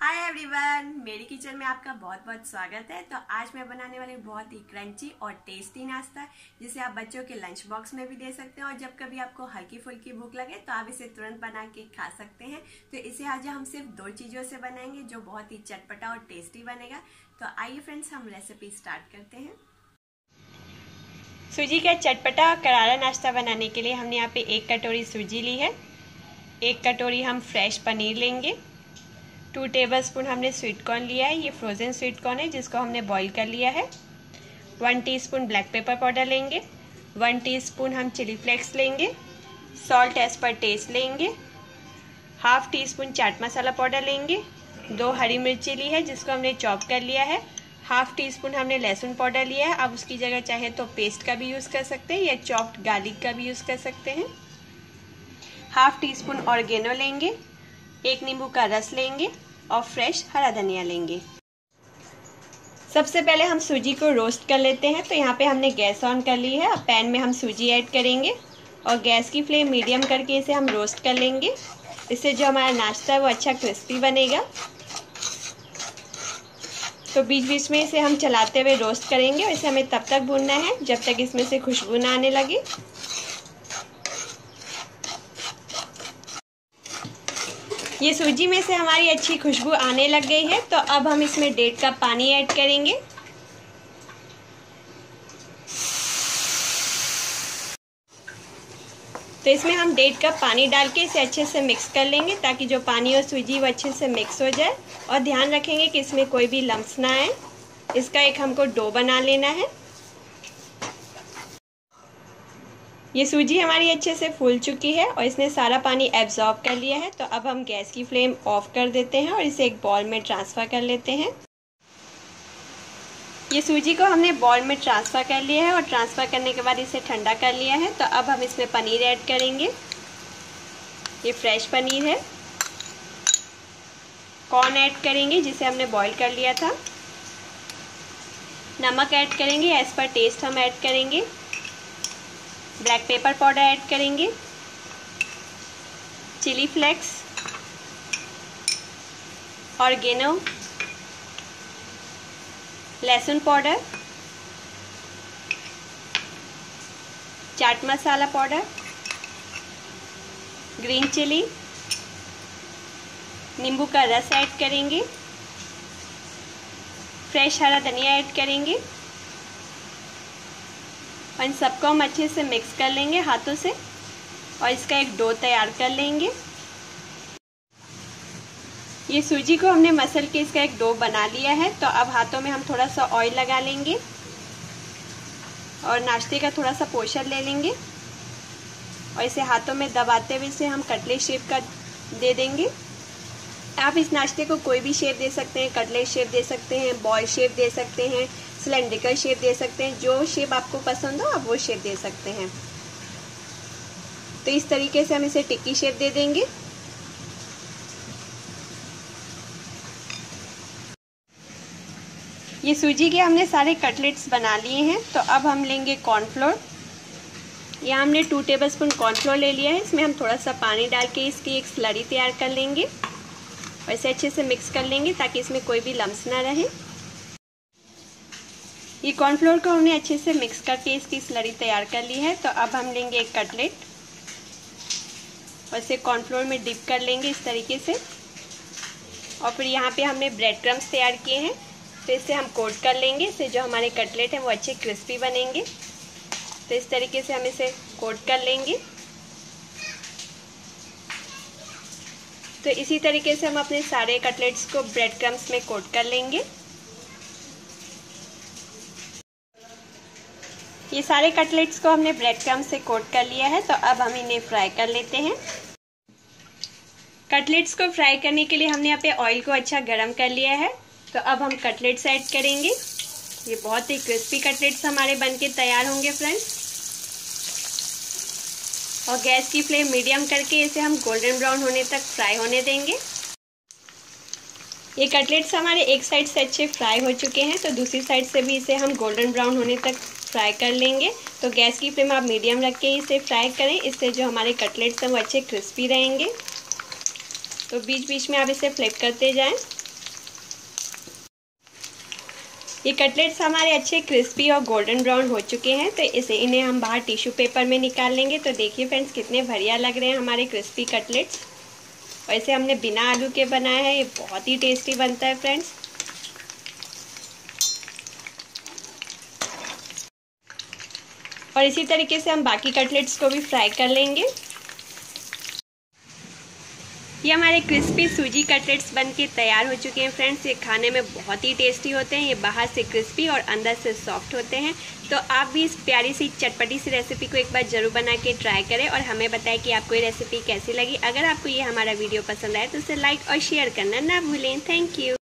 Hi everyone मेरी kitchen में आपका बहुत बहुत स्वागत है। तो आज मैं बनाने वाली बहुत ही क्रंची और टेस्टी नाश्ता, जिसे आप बच्चों के लंच बॉक्स में भी दे सकते हैं और जब कभी आपको हल्की फुल्की भूख लगे तो आप इसे तुरंत बना के खा सकते हैं। तो इसे आज हम सिर्फ़ दो चीज़ों से बनाएँगे, जो बहुत ही चटपटा और टेस्टी बनेगा। तो आइए फ्रेंड्स हम रेसिपी स्टार्ट करते हैं। सूजी का चटपटा और करारा नाश्ता बनाने के लिए हमने यहाँ पे एक कटोरी सूजी ली है। एक कटोरी हम फ्रेश पनीर लेंगे। टू टेबल स्पून हमने स्वीट कॉर्न लिया है, ये फ्रोज़न स्वीट कॉर्न है, जिसको हमने बॉईल कर लिया है। One teaspoon black pepper powder लेंगे, वन टीस्पून हम चिली फ्लेक्स लेंगे, सॉल्ट एज पर टेस्ट लेंगे, half teaspoon chaat masala powder लेंगे, दो हरी मिर्ची ली है, जिसको हमने चॉप कर लिया है, हाफ़ टी स्पून हमने लहसुन पाउडर लिया है, आप उसकी जगह चाहे तो पेस्ट का भी यूज़ कर सकते हैं या चॉप्ड गार्लिक का भी यूज़ कर सकते हैं। हाफ़ टी स्पून ऑर्गेनो लेंगे एक नींबू का रस लेंगे और फ्रेश हरा धनिया लेंगे। सबसे पहले हम सूजी को रोस्ट कर लेते हैं। तो यहाँ पे हमने गैस ऑन कर ली है। अब पैन में हम सूजी ऐड करेंगे और गैस की फ्लेम मीडियम करके इसे हम रोस्ट कर लेंगे। इससे जो हमारा नाश्ता है, वो अच्छा क्रिस्पी बनेगा। तो बीच बीच में इसे हम चलाते हुए रोस्ट करेंगे और इसे हमें तब तक भूनना है जब तक इसमें से खुशबू ना आने लगे। ये सूजी में से हमारी अच्छी खुशबू आने लग गई है तो अब हम इसमें डेढ़ कप पानी ऐड करेंगे। तो इसमें हम डेढ़ कप पानी डाल के इसे अच्छे से मिक्स कर लेंगे, ताकि जो पानी और सूजी वो अच्छे से मिक्स हो जाए, और ध्यान रखेंगे कि इसमें कोई भी लम्स ना आए। इसका एक हमको डो बना लेना है। ये सूजी हमारी अच्छे से फूल चुकी है और इसने सारा पानी एब्जॉर्ब कर लिया है। तो अब हम गैस की फ्लेम ऑफ़ कर देते हैं और इसे एक बॉल में ट्रांसफ़र कर लेते हैं। ये सूजी को हमने बॉल में ट्रांसफ़र कर लिया है और ट्रांसफ़र करने के बाद इसे ठंडा कर लिया है। तो अब हम इसमें पनीर ऐड करेंगे। ये फ्रेश पनीर है। कॉर्न ऐड करेंगे, जिसे हमने बॉईल कर लिया था। नमक ऐड करेंगे एज़ पर टेस्ट हम ऐड करेंगे। ब्लैक पेपर पाउडर ऐड करेंगे। चिली फ्लेक्स ऑर्गेनो लहसुन powder. Chaat masala powder. Green chilli. नींबू का रस ऐड करेंगे। फ्रेश हरा धनिया ऐड करेंगे। और इन सबको हम अच्छे से मिक्स कर लेंगे हाथों से और इसका एक डो तैयार कर लेंगे। ये सूजी को हमने मसल के इसका एक डो बना लिया है तो अब हाथों में हम थोड़ा सा ऑयल लगा लेंगे और नाश्ते का थोड़ा सा पोषण ले लेंगे और इसे हाथों में दबाते हुए इसे हम कटलेट शेप का दे देंगे। आप इस नाश्ते को कोई भी शेप दे सकते हैं कटलेट शेप दे सकते हैं बॉल शेप दे सकते हैं सिलेंड्रिकल शेप दे सकते हैं। जो शेप आपको पसंद हो, आप वो शेप दे सकते हैं। तो इस तरीके से हम इसे टिक्की शेप दे देंगे। ये सूजी के हमने सारे कटलेट्स बना लिए हैं। तो अब हम लेंगे कॉर्नफ्लोर यहाँ हमने टू टेबल स्पून कॉर्नफ्लोर ले लिया है। इसमें हम थोड़ा सा पानी डाल के इसकी एक स्लरी तैयार कर लेंगे। और इसे अच्छे से मिक्स कर लेंगे ताकि इसमें कोई भी लम्स ना रहे। ये कॉर्नफ्लोर को हमने अच्छे से मिक्स करके इसकी स्लरी तैयार कर ली है। तो अब हम लेंगे एक कटलेट और इसे कॉर्नफ्लोर में डिप कर लेंगे इस तरीके से। और फिर यहाँ पे हमने ब्रेड क्रम्स तैयार किए हैं। तो इसे हम कोट कर लेंगे। इससे जो हमारे कटलेट हैं वो अच्छे क्रिस्पी बनेंगे। तो इस तरीके से हम इसे कोट कर लेंगे। तो इसी तरीके से हम अपने सारे कटलेट्स को ब्रेड क्रम्स में कोट कर लेंगे। ये सारे कटलेट्स को हमने ब्रेड क्रम से कोट कर लिया है तो अब हम इन्हें फ्राई कर लेते हैं। कटलेट्स को फ्राई करने के लिए हमने यहाँ पे ऑयल को अच्छा गर्म कर लिया है। तो अब हम कटलेट्स ऐड करेंगे। ये बहुत ही क्रिस्पी कटलेट्स हमारे बन के तैयार होंगे फ्रेंड्स और गैस की फ्लेम मीडियम करके इसे हम गोल्डन ब्राउन होने तक फ्राई होने देंगे। ये कटलेट्स हमारे एक साइड से अच्छे फ्राई हो चुके हैं तो दूसरी साइड से भी इसे हम गोल्डन ब्राउन होने तक फ्राई कर लेंगे। तो गैस की फ्लेम आप मीडियम रख के इसे फ्राई करें। इससे जो हमारे कटलेट्स हैं वो अच्छे क्रिस्पी रहेंगे। तो बीच बीच में आप इसे फ्लिप करते जाएँ। ये कटलेट्स हमारे अच्छे क्रिस्पी और गोल्डन ब्राउन हो चुके हैं तो इसे इन्हें हम बाहर टिश्यू पेपर में निकाल लेंगे। तो देखिए फ्रेंड्स, कितने बढ़िया लग रहे हैं हमारे क्रिस्पी कटलेट्स। वैसे हमने बिना आलू के बनाया है। ये बहुत ही टेस्टी बनता है फ्रेंड्स। और इसी तरीके से हम बाकी कटलेट्स को भी फ्राई कर लेंगे। ये हमारे क्रिस्पी सूजी कटलेट्स बन के तैयार हो चुके हैं फ्रेंड्स। ये खाने में बहुत ही टेस्टी होते हैं। ये बाहर से क्रिस्पी और अंदर से सॉफ्ट होते हैं। तो आप भी इस प्यारी सी चटपटी सी रेसिपी को एक बार ज़रूर बना के ट्राई करें और हमें बताएँ कि आपको ये रेसिपी कैसी लगी। अगर आपको ये हमारा वीडियो पसंद आए तो उसे लाइक और शेयर करना ना भूलें। Thank you.